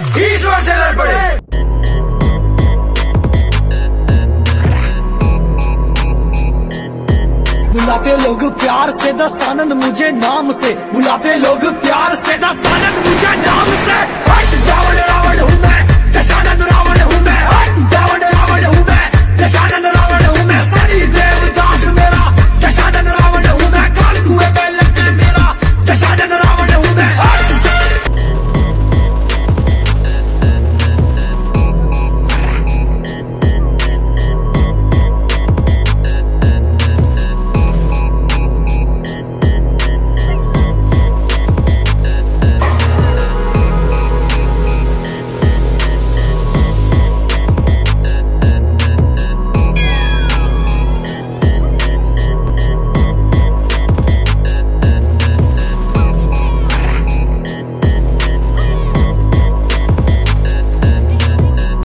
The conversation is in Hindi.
ईश्वर से लड़ पड़े। बुलाते लोग प्यार से, दस आनंद मुझे नाम से। बुलाते लोग प्यार से, दस आनंद